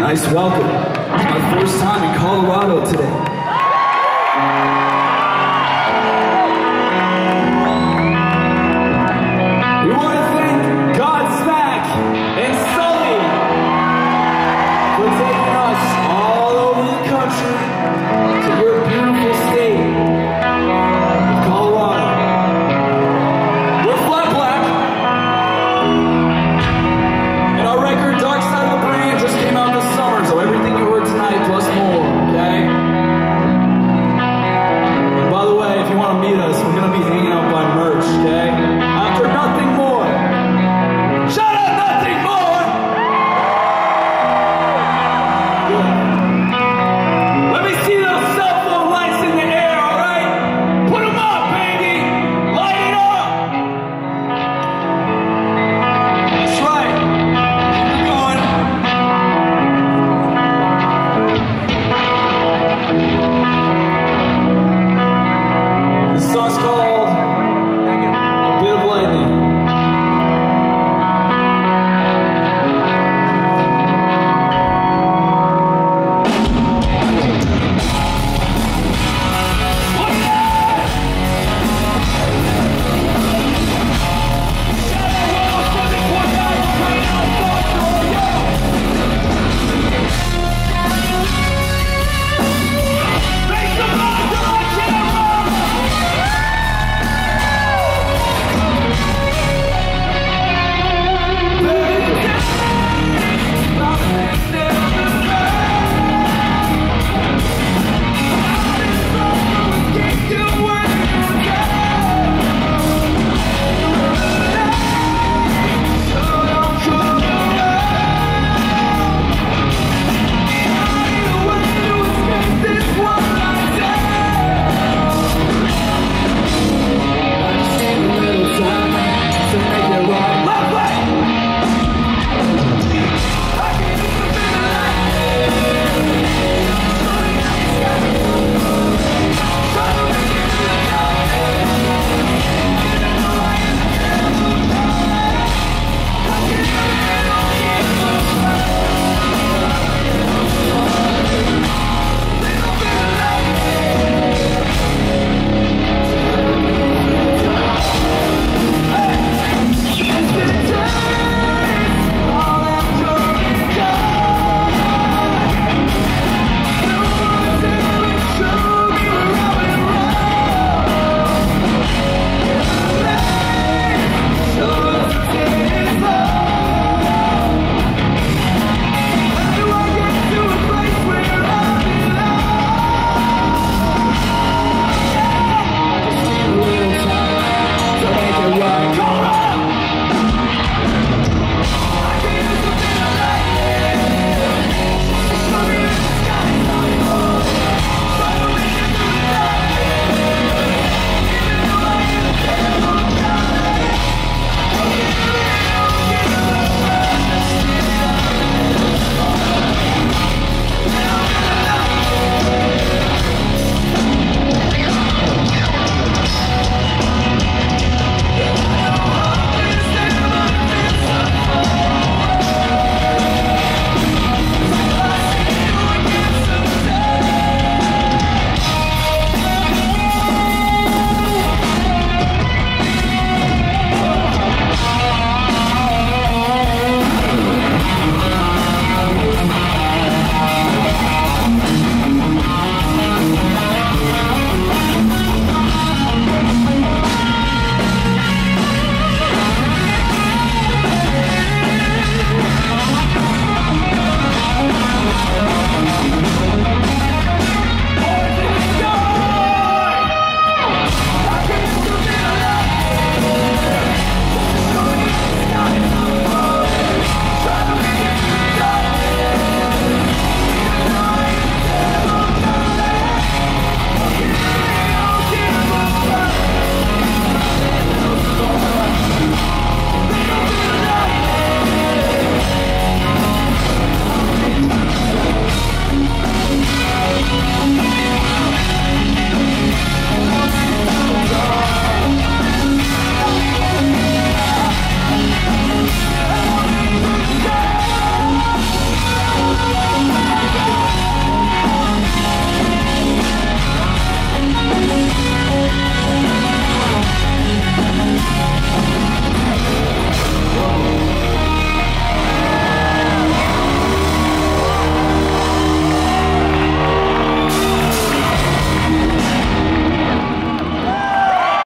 Nice welcome. It's my first time in Colorado today. Unidos.